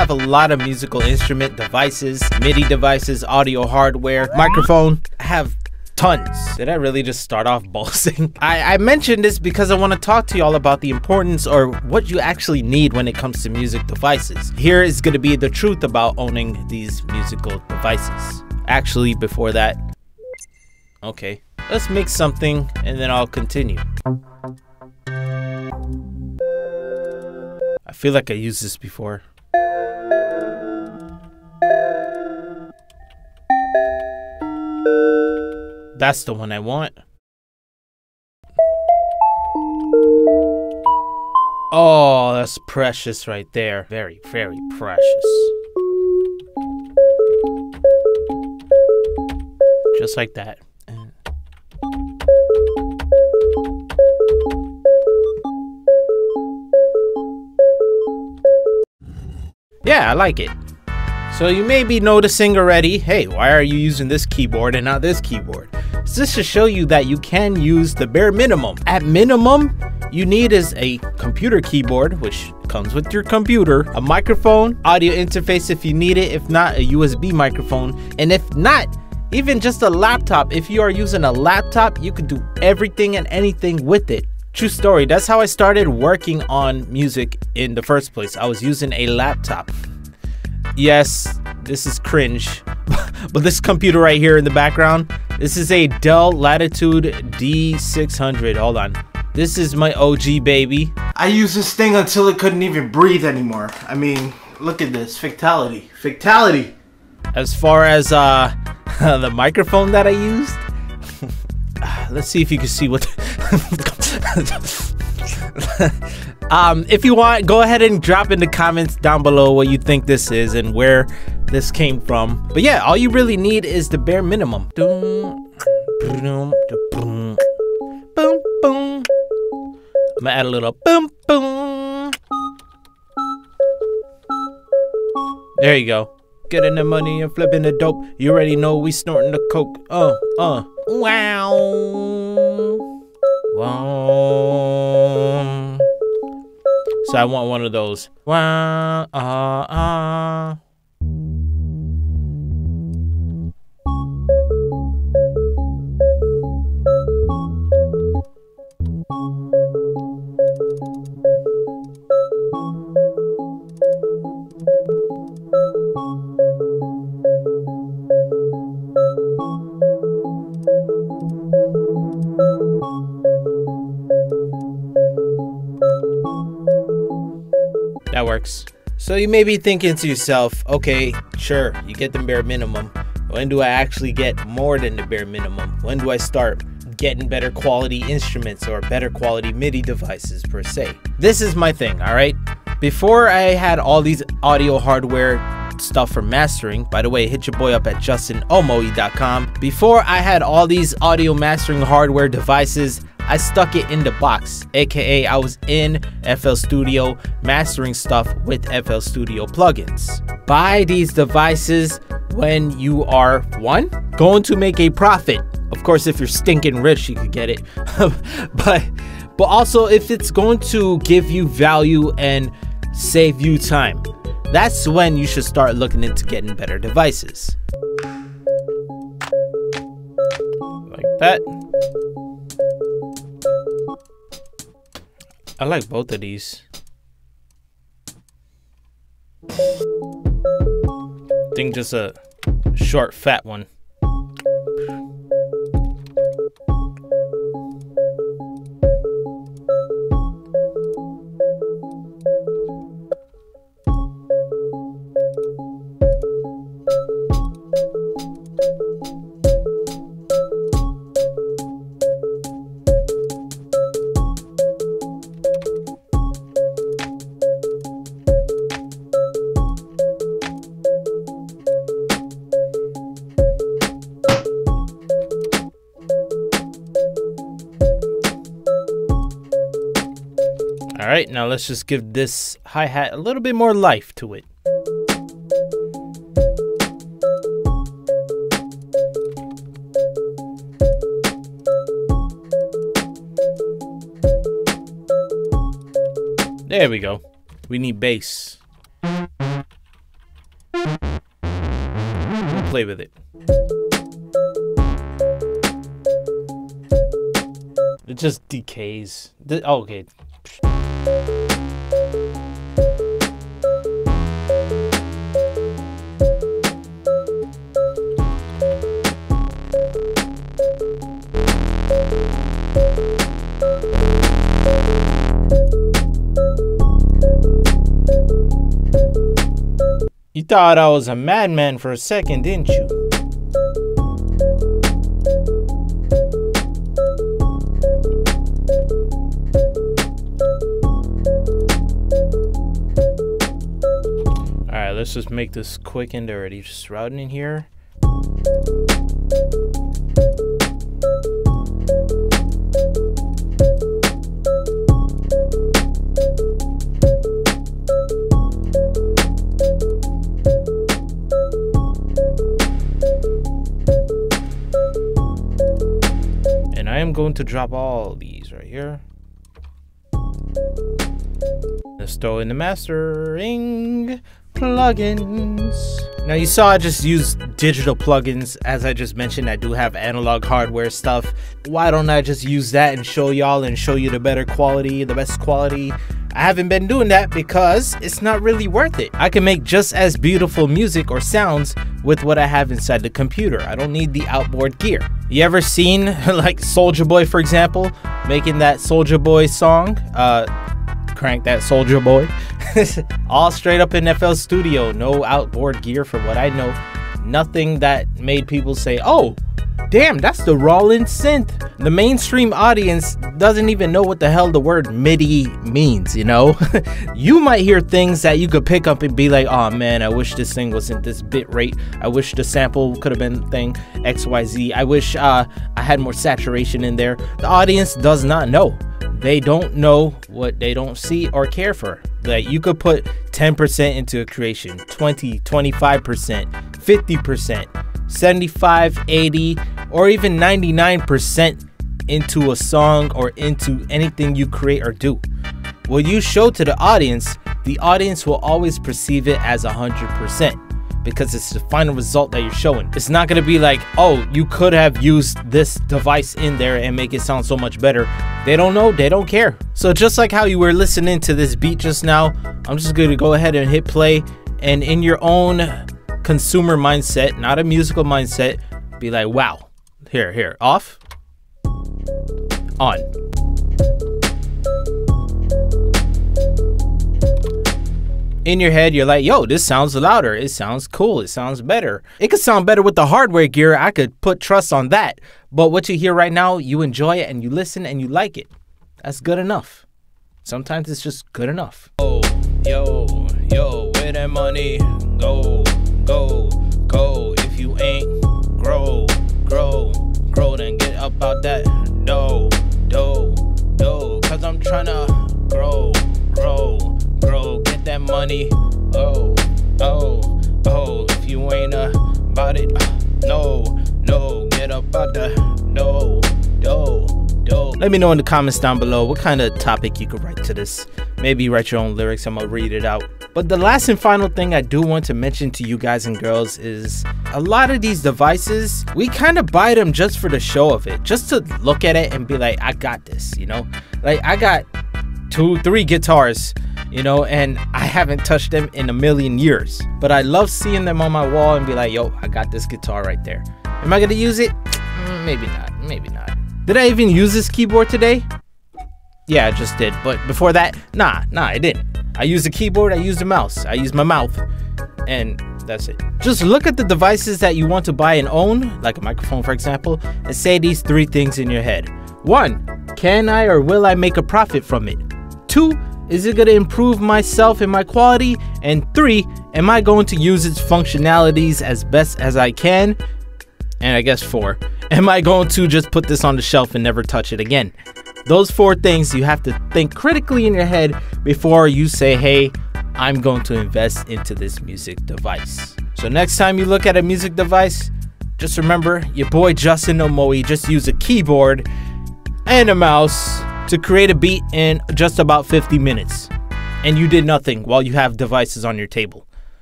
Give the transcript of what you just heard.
have a lot of musical instrument devices, MIDI devices, audio hardware, microphone. I have tons. Did I really just start off boasting? I, I mentioned this because I want to talk to y'all about the importance or what you actually need when it comes to music devices. Here is going to be the truth about owning these musical devices. Actually, before that, okay, let's make something and then I'll continue. I feel like I used this before. That's the one I want. Oh, that's precious right there. Very, very precious. Just like that. Yeah, I like it. So you may be noticing already, hey, why are you using this keyboard and not this keyboard? It's just to show you that you can use the bare minimum. At minimum, you need is a computer keyboard, which comes with your computer, a microphone, audio interface if you need it, if not, a USB microphone, and if not, even just a laptop. If you are using a laptop, you can do everything and anything with it. True story, that's how I started working on music in the first place. I was using a laptop. Yes, this is cringe, but this computer right here in the background, this is a Dell Latitude D600. Hold on. This is my OG baby. I used this thing until it couldn't even breathe anymore. I mean, look at this. Fatality. Fatality. As far as uh the microphone that I used, let's see if you can see what um, if you want, go ahead and drop in the comments down below what you think this is and where this came from. But yeah, all you really need is the bare minimum. Boom, boom. I'm gonna add a little boom, boom. There you go. Getting the money and flipping the dope. You already know we snorting the coke. Uh, uh. Wow. Wow. So I want one of those. Wow. Uh, uh. That works. So you may be thinking to yourself, okay, sure, you get the bare minimum. When do I actually get more than the bare minimum? When do I start getting better quality instruments or better quality MIDI devices per se? This is my thing, all right? Before I had all these audio hardware stuff for mastering. By the way, hit your boy up at justinomoi.com. Before I had all these audio mastering hardware devices, I stuck it in the box, aka I was in FL Studio mastering stuff with FL Studio plugins. Buy these devices when you are one, going to make a profit. Of course, if you're stinking rich, you could get it. but but also if it's going to give you value and save you time. That's when you should start looking into getting better devices. Like that. I like both of these. I think just a short, fat one. All right, now let's just give this hi-hat a little bit more life to it. There we go. We need bass. We'll play with it. It just decays. Oh, okay. You thought I was a madman for a second, didn't you? Let's just make this quick and dirty. Just routing in here. And I am going to drop all these right here. Let's in the mastering plugins. Now you saw I just used digital plugins. As I just mentioned, I do have analog hardware stuff. Why don't I just use that and show y'all and show you the better quality, the best quality I haven't been doing that because it's not really worth it. I can make just as beautiful music or sounds with what I have inside the computer. I don't need the outboard gear. You ever seen like Soulja Boy, for example, making that Soulja Boy song? Uh, crank that Soulja Boy. All straight up in FL Studio, no outboard gear for what I know. Nothing that made people say, oh, damn, that's the Roland synth. The mainstream audience doesn't even know what the hell the word MIDI means, you know? you might hear things that you could pick up and be like, oh man, I wish this thing wasn't this bit rate. I wish the sample could have been thing XYZ. I wish uh, I had more saturation in there. The audience does not know. They don't know what they don't see or care for. Like you could put 10% into a creation, 20, 25%, 50%. 75, 80, or even 99% into a song or into anything you create or do. What you show to the audience, the audience will always perceive it as 100% because it's the final result that you're showing. It's not gonna be like, oh, you could have used this device in there and make it sound so much better. They don't know, they don't care. So just like how you were listening to this beat just now, I'm just gonna go ahead and hit play and in your own consumer mindset, not a musical mindset, be like, wow, here, here, off, on. In your head, you're like, yo, this sounds louder. It sounds cool. It sounds better. It could sound better with the hardware gear. I could put trust on that. But what you hear right now, you enjoy it and you listen and you like it. That's good enough. Sometimes it's just good enough. Oh, yo, yo, where that money go? go, go. If you ain't grow, grow, grow, then get up out that dough, dough, dough. Cause I'm tryna grow, money, oh, oh, oh. If you ain't about it, uh, no, no. Get up out the dough, dough. Let me know in the comments down below what kind of topic you could write to this. Maybe write your own lyrics, I'm gonna read it out. But the last and final thing I do want to mention to you guys and girls is a lot of these devices, we kind of buy them just for the show of it, just to look at it and be like, I got this, you know? Like, I got two, three guitars, you know, and I haven't touched them in a million years. But I love seeing them on my wall and be like, yo, I got this guitar right there. Am I gonna use it? Mm, maybe not, maybe not. Did I even use this keyboard today? Yeah, I just did. But before that, nah, nah, I didn't. I used a keyboard, I used a mouse, I used my mouth, and that's it. Just look at the devices that you want to buy and own, like a microphone, for example, and say these three things in your head. One, can I or will I make a profit from it? Two, is it going to improve myself and my quality? And three, am I going to use its functionalities as best as I can? And I guess four, Am I going to just put this on the shelf and never touch it again? Those four things you have to think critically in your head before you say, hey, I'm going to invest into this music device. So next time you look at a music device, just remember your boy Justin Omoi just used a keyboard and a mouse to create a beat in just about 50 minutes. And you did nothing while you have devices on your table.